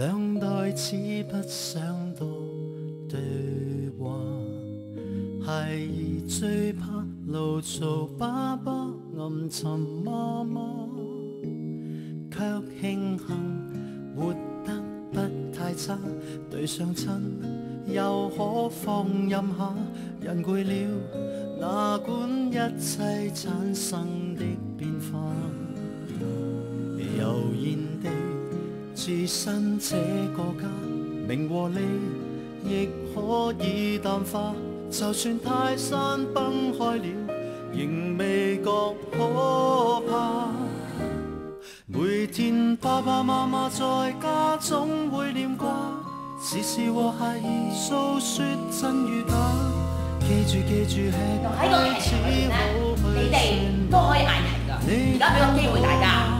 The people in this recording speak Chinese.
两代似不想多对话，孩儿最怕老做爸爸暗沉妈妈，却庆幸活得不太差，对上亲又可放任下，人攰了哪管一切产生的变化，悠然的。置身这个家，名和利亦可以淡化。就算泰山崩开了，仍未觉可怕。每天爸爸妈妈在家总会念挂，时时和孩儿诉说真与假。记住记住，记住。你哋都可以嗌停噶，而家俾个机会大家。